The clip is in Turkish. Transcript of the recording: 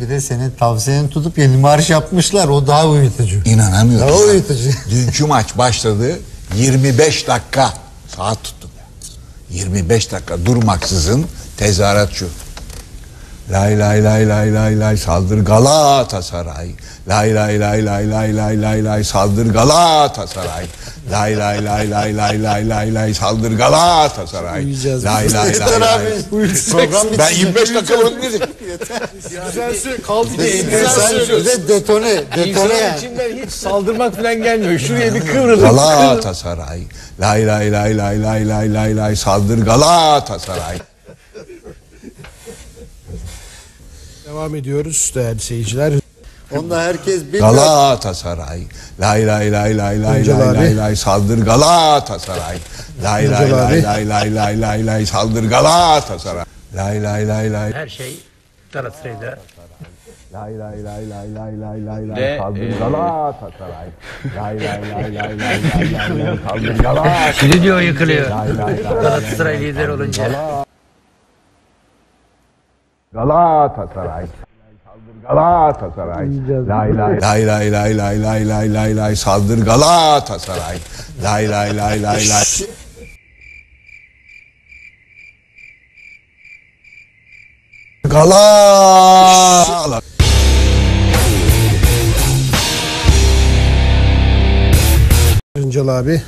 Bir de senin tavsiyeni tutup yeni marş yapmışlar. O daha uyutucu. İnanamıyorum. Daha uyutucu. Dünkü maç başladı. 25 dakika saat tuttum ya. 25 dakika durmaksızın tezahürat şu. Lay lay lay lay lay lay saldır Galatasaray. Lay lay lay lay lay lay lay lay saldır Galatasaray. Lay lay lay lay lay lay lay lay saldır Galatasaray. Uyuyacağız Lay lay lay lay. Program Ben bitecek. 25 dakika unutmayacağım. Güzel söz kaldı de sen bir de detone. Detone yani. hiç saldırmak falan gelmiyor. Şuraya bir kıvrılır. Galatasaray. Lay lay lay lay lay lay lay lay saldır Galatasaray. Devam ediyoruz değerli seyirciler. Onda herkes biliyor. Galatasaray. Lay lay lay lay lay lay lay lay saldır Galatasaray. Lay lay lay lay lay lay lay lay saldır Galatasaray. Lay lay lay lay. Her şey Galatasaray'da. Lay lay lay lay lay lay lay lay saldır Galatasaray. Lay lay lay lay lay lay lay saldır Galatasaray. Stüdyo yıkılıyor. Galatasaray lider olunca. Galatasaray. Galatasaray. Lay lay lay lay lay lay lay lay lay lay saldır Galatasaray. Lay lay lay lay lay. Gala. Öncel abi.